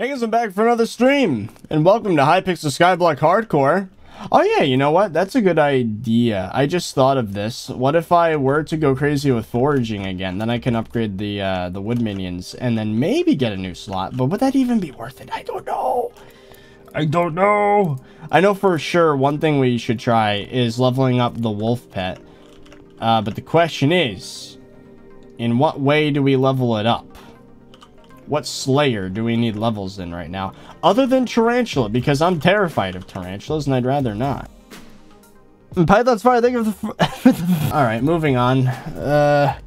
Hey guys, I'm back for another stream, and welcome to Hypixel Skyblock Hardcore. Oh yeah, you know what? That's a good idea. I just thought of this. What if I were to go crazy with foraging again? Then I can upgrade the uh, the wood minions, and then maybe get a new slot. But would that even be worth it? I don't know. I don't know. I know for sure one thing we should try is leveling up the wolf pet. Uh, but the question is, in what way do we level it up? What Slayer do we need levels in right now? Other than Tarantula, because I'm terrified of tarantulas and I'd rather not. Python's fire, thank you for the... Alright, moving on. Uh,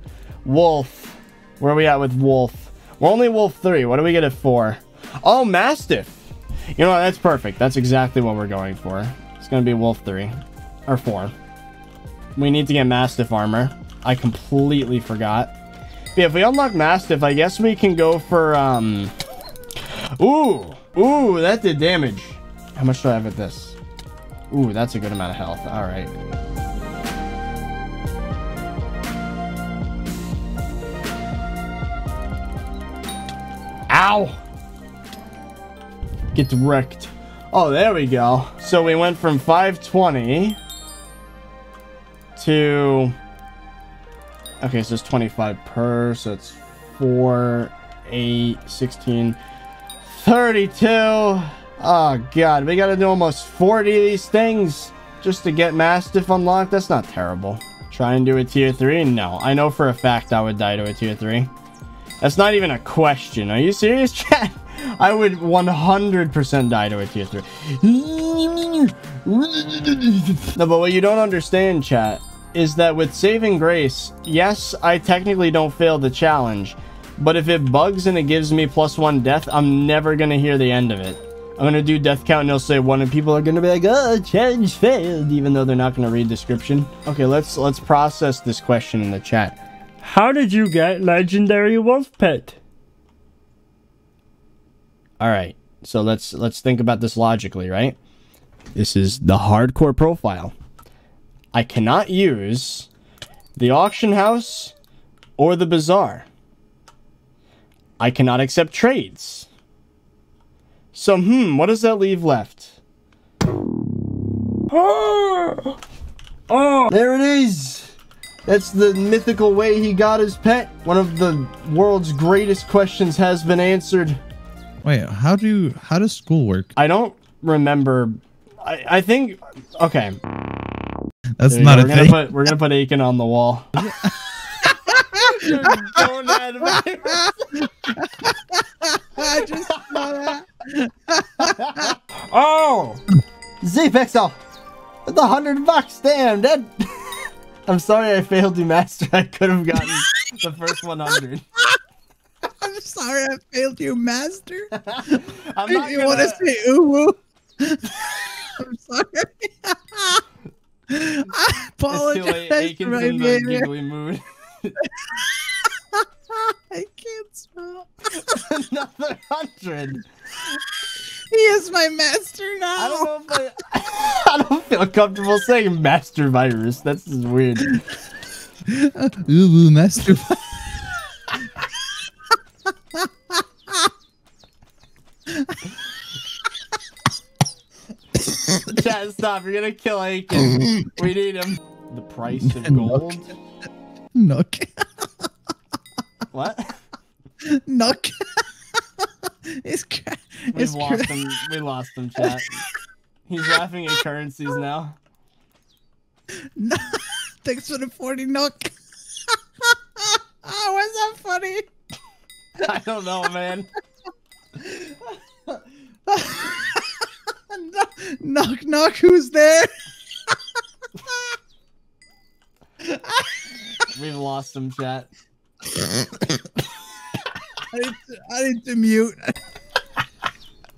Wolf. Where are we at with Wolf? We're only Wolf 3. What do we get it for? Oh, Mastiff. You know what? That's perfect. That's exactly what we're going for. It's going to be Wolf 3. Or 4. We need to get Mastiff armor. I completely forgot. Yeah, if we unlock Mastiff, I guess we can go for, um... Ooh! Ooh, that did damage. How much do I have at this? Ooh, that's a good amount of health. Alright. Ow! Get wrecked. Oh, there we go. So we went from 520 to Okay, so it's 25 per, so it's 4, 8, 16, 32. Oh, God. We got to do almost 40 of these things just to get Mastiff unlocked. That's not terrible. Try and do a tier 3? No. I know for a fact I would die to a tier 3. That's not even a question. Are you serious, chat? I would 100% die to a tier 3. no, but what you don't understand, chat, is that with Saving Grace, yes, I technically don't fail the challenge, but if it bugs and it gives me plus one death, I'm never going to hear the end of it. I'm going to do death count and it'll say one and people are going to be like, oh, challenge failed, even though they're not going to read description. Okay, let's let's process this question in the chat. How did you get legendary wolf pet? All right. So let's let's think about this logically, right? This is the hardcore profile. I cannot use the auction house or the bazaar. I cannot accept trades. So, hmm, what does that leave left? Oh, oh, there it is. That's the mythical way he got his pet. One of the world's greatest questions has been answered. Wait, how do how does school work? I don't remember. I, I think okay. That's not go. a we're thing. Gonna put, we're gonna put Aiken on the wall. I just saw that. oh, Z Pixel, with the hundred bucks. Damn, that. I'm sorry I failed you, Master. I could have gotten the first 100. I'm sorry I failed you, Master. I'm not you gonna... want to say ooh woo? I'm sorry. I apologize It's too late. Aiken's for my in the behavior. giggly mood. I can't stop. Another hundred. He is my master now. I don't know if I. I don't feel comfortable saying master virus. That's just weird. Ooh woo, master. Chat, stop. You're gonna kill Aiken. we need him. Price of gold. Nook. What? Nook. it's cra- We it's lost him. We lost him, chat. He's laughing at currencies now. No, Thanks for the 40 Nook. oh, was that funny? I don't know, man. knock, knock, who's there? We've lost him, chat. I need to, I need to mute.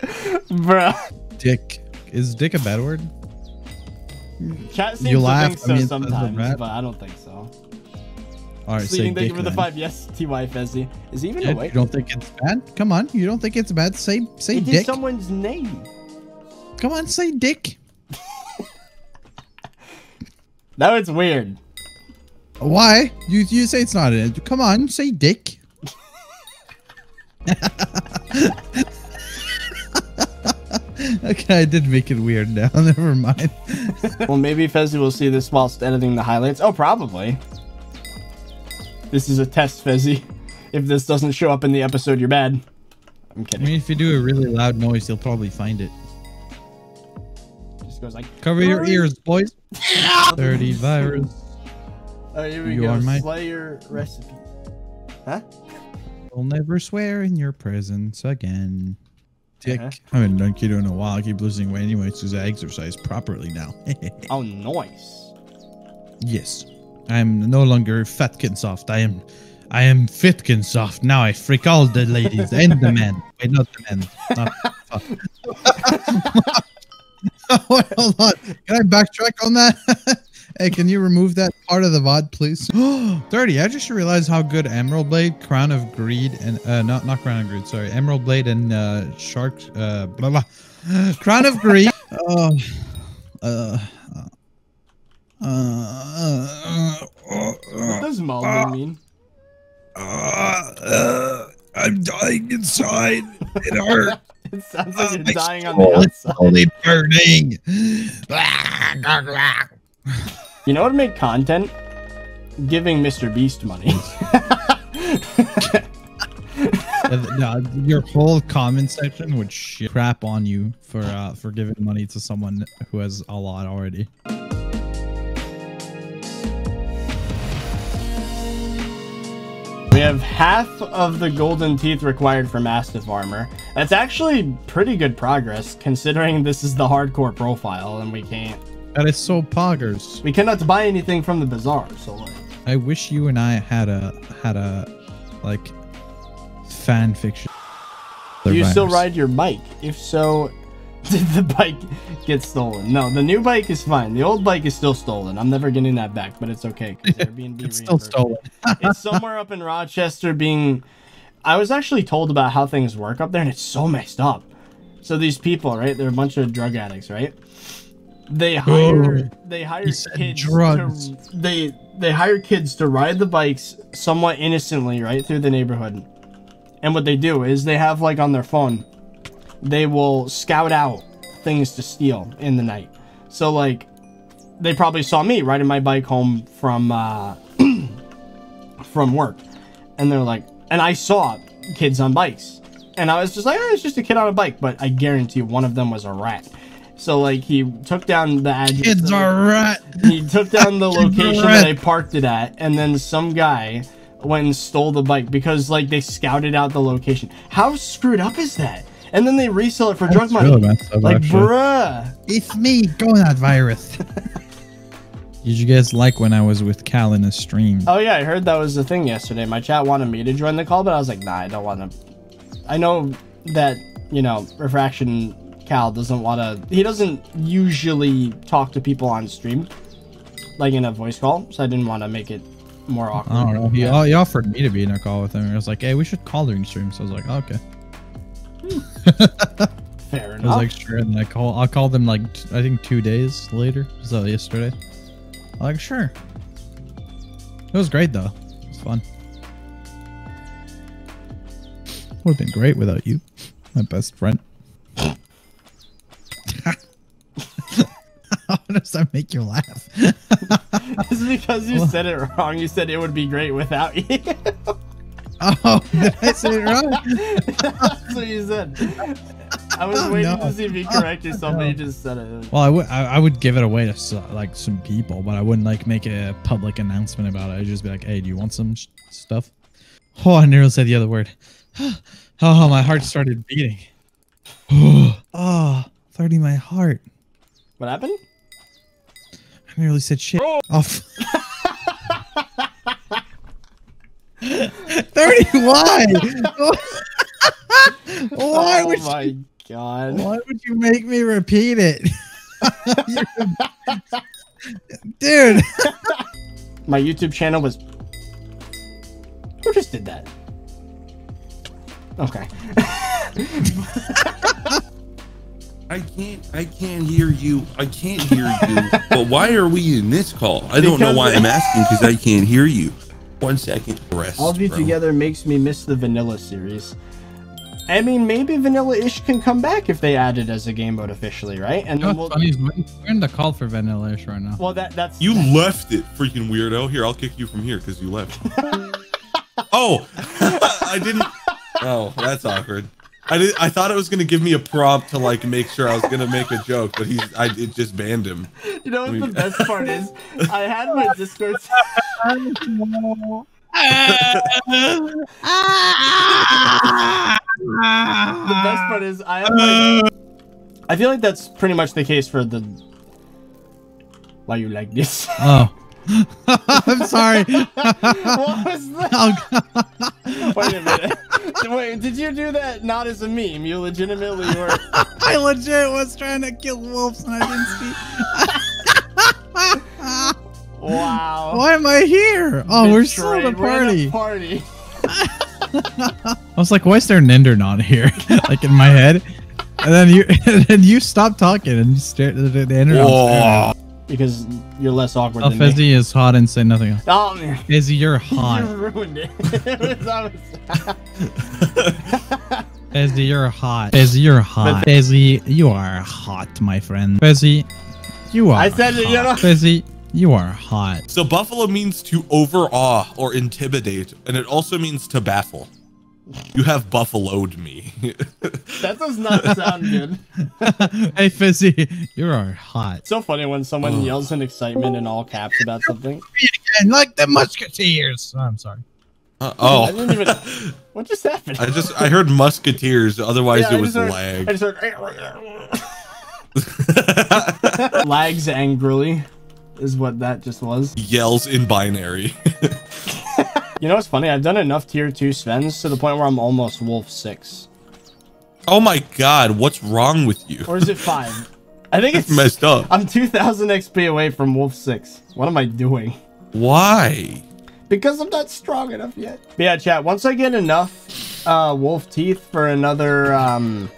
Bruh. Dick. Is dick a bad word? Chat seems You to laugh, think I mean, sometimes, but I don't think so. All right, say Sleeping, thank dick you for the then. five. Yes, Ty Fezzy. Is he even Yeah, awake? you don't think it's bad? Come on, you don't think it's bad? Say say It is dick. someone's name. Come on, say dick. That was weird. Why? You you say it's not it. Come on, say dick. Okay, I did make it weird now. Never mind. well, maybe Fezzy will see this whilst editing the highlights. Oh, probably. This is a test, Fezzy. If this doesn't show up in the episode, you're bad. I'm kidding. I mean, if you do a really loud noise, you'll probably find it. Just goes like, Cover your ears, boys. 30 virus. Oh, here we You go. my- Slayer recipe. Huh? I'll never swear in your presence again. Dick. Uh-huh. I haven't done keto in a while. I keep losing weight anyway because I exercise properly now. Oh, nice. yes. I'm no longer fatkin soft. I am I am fitkin soft. Now I freak all the ladies and the men. Wait, not the men. Not, Wait, hold on. Can I backtrack on that? Hey, can you remove that part of the VOD, please? 30. I just realized how good Emerald Blade, Crown of Greed, and uh not not Crown of Greed, sorry. Emerald Blade and uh Shark uh blah blah. Crown of Greed. Oh uh uh, uh, uh, What does Malden mean? uh, uh, I'm dying inside. It hurts. It sounds like Uh, you're my dying on the soul is outside. slowly burning. You know what would make content? Giving Mr. Beast money. No, your whole comment section would shit crap on you for uh, for giving money to someone who has a lot already. We have half of the golden teeth required for Mastiff armor. That's actually pretty good progress, considering this is the hardcore profile, and we can't... That is so poggers. We cannot buy anything from the bazaar, so like... I wish you and I had a had a like fan fiction. Do you still ride your bike? If so, did the bike get stolen? No, the new bike is fine. The old bike is still stolen. I'm never getting that back, but it's okay. Airbnb It's still stolen. it's somewhere up in Rochester being I was actually told about how things work up there and it's so messed up. So these people, right? They're a bunch of drug addicts, right? They hire they hire kids drugs. to they they hire kids to ride the bikes somewhat innocently, right, through the neighborhood. And what they do is they have like on their phone they will scout out things to steal in the night. So like they probably saw me riding my bike home from uh from work. And they're like, and I saw kids on bikes. And I was just like, oh, it's just a kid on a bike. But I guarantee one of them was a rat. So, like, he took down the address. Kids that- are rat. He took down the location that I parked it at. And then some guy went and stole the bike because, like, they scouted out the location. How screwed up is that? And then they resell it for drug money. really like, actually. bruh. It's me, Gonad virus. Did you guys like when I was with Cal in a stream? Oh yeah, I heard that was the thing yesterday. My chat wanted me to join the call, but I was like, nah, I don't want to. I know that you know refraction Cal doesn't want to. He doesn't usually talk to people on stream, like in a voice call. So I didn't want to make it more awkward. I don't know. He, Yeah. he offered me to be in a call with him. He was like, "Hey, we should call during stream." So I was like, oh, "Okay." Fair enough. I was like, "Sure." And I call. I'll call them like I think two days later. So yesterday. I'm like, "Sure." It was great though. It was fun. Would have been great without you, my best friend. How does that make you laugh? it's because you said it wrong. You said it would be great without you. Oh, did I say it wrong? That's what you said. I was Oh, waiting no. to see if you correct yourself, but no. you just said it. Well, I would I, I would give it away to like some people, but I wouldn't like make a public announcement about it. I'd just be like, "Hey, do you want some sh- stuff?" Oh, I nearly said the other word. Oh, my heart started beating. Oh, 30 my heart. What happened? I nearly said shit. Off. 30 why? why oh would you, my god. why would you make me repeat it? Dude. My YouTube channel was. Who just did that? Okay. I can't I can't hear you. I can't hear you. but why are we in this call? I don't know why I'm asking because I can't hear you. One second. Rest. All of you bro. together makes me miss the vanilla series. I mean, maybe Vanilla-ish can come back if they add it as a game mode officially, right? And You know then we'll. funny is we're we're in the call for Vanilla-ish right now. Well, that that's You left it, freaking weirdo. Here, I'll kick you from here because you left. oh, I didn't. Oh, that's awkward. I did. I thought it was gonna give me a prompt to like make sure I was gonna make a joke, but he's. I it just banned him. You know what I the best part is? I had my Discord. the best part is I have like. I feel like that's pretty much the case for the. Why you like this? Oh. I'm sorry. what was that? Oh, God. Wait a minute. Wait, did you do that not as a meme? You legitimately were. I legit was trying to kill wolves and I didn't see. Wow. Why am I here? Oh, we're still at a Betrayed. We're at a party. party. I was like, why is there an ender not here? like in my head. And then you and then you stopped talking and you stared at the, the ender. Whoa. Because you're less awkward Oh, than me. Fezzy is hot and say nothing else. Oh man. Fezzy, you're hot. You hot. ruined it. It was- I was- Fezzy, you're hot. Fezzy, you're hot. Fezzy, you are hot, my friend. Fezzy, you are I said it, you hot. know- Fezzy, you are hot. So buffalo means to overawe or intimidate, and it also means to baffle. You have buffaloed me. that does not sound good. hey, Fizzy, you are hot. It's so funny when someone yells in excitement in all caps about something. And like the Musketeers. Oh, I'm sorry. Uh, I oh, didn't even. What just happened? I just I heard musketeers. Otherwise, Yeah, it was heard- lag. I just heard. Lags angrily, is what that just was. Yells in binary. You know what's funny? I've done enough tier two Svens to the point where I'm almost Wolf 6. Oh my god, what's wrong with you? or is it five? I think it's Messed up. I'm 2,000 XP away from Wolf six. What am I doing? Why? Because I'm not strong enough yet. But yeah, chat. Once I get enough uh, wolf teeth for another um,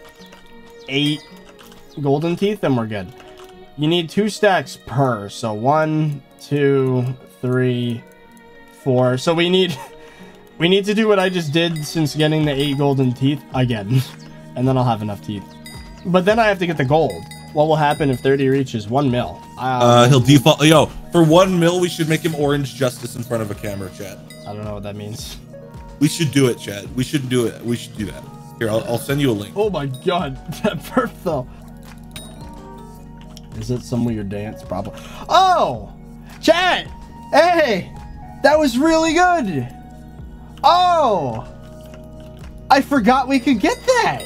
eight golden teeth, then we're good. You need two stacks per. So one, two, three, four. So we need we need to do what I just did since getting the eight golden teeth again, and then I'll have enough teeth. But then I have to get the gold. What will happen if 30 reaches one mil? Uh, he'll default. Yo, for one mil, we should make him orange justice in front of a camera, chat. I don't know what that means. We should do it, Chad. We should do it. We should do that. Here, I'll, I'll send you a link. Oh my god, that perf though. Is it some weird dance? Probably. Oh! Chat! Hey! That was really good! Oh! I forgot we could get that!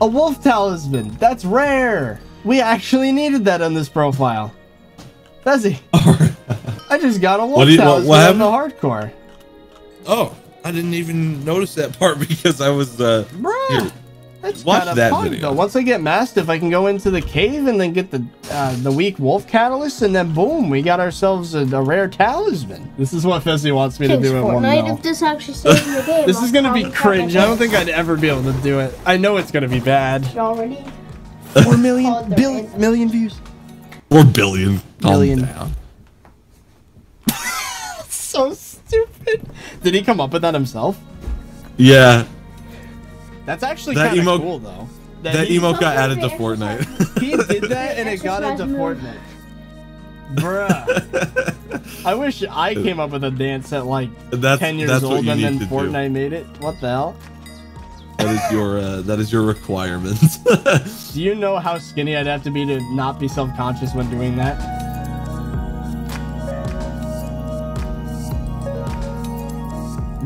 A wolf talisman. That's rare. We actually needed that on this profile. Fezzy, I just got a wolf What you- what- talisman what on the hardcore. Oh, I didn't even notice that part because I was uh Bruh. Here, That's watch kind of that fun, video. though. Once I get Mastiff, I can go into the cave and then get the uh, the weak wolf catalyst, and then boom, we got ourselves a, a rare talisman. This is what Fezzy wants me to Thanks, do at one Fortnite. mil. If this actually saves the game, This I'll is gonna be cringe. I don't think I'd ever be able to do it. I know it's gonna be bad. You already? Four million, Called their billion, views. four billion. Calm down. So stupid. Did he come up with that himself? Yeah, That's actually That kind of emo- cool, though. that he, emote got added to for Fortnite. he did that and it got into move. Fortnite. Bruh. I wish I came up with a dance at like That's 10 years that's old and then to do. Fortnite made it. What the hell? That is your uh, that is your requirement. Do you know how skinny I'd have to be to not be self conscious when doing that?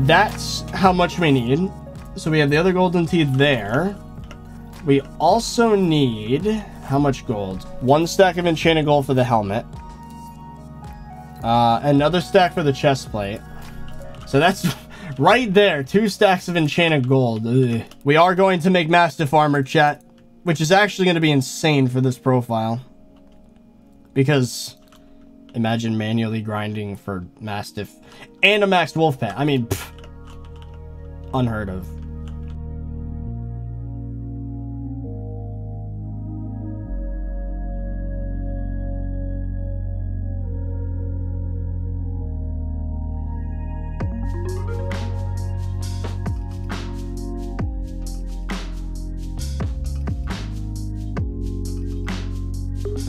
That's how much we need. So we have the other golden teeth there. We also need how much gold? One stack of enchanted gold for the helmet. Uh, another stack for the chest plate. So that's right there. Two stacks of enchanted gold. Ugh. We are going to make Mastiff armor, chat. Which is actually going to be insane for this profile. Because imagine manually grinding for Mastiff and a maxed wolf pet. I mean, pff, unheard of.